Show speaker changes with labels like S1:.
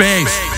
S1: space.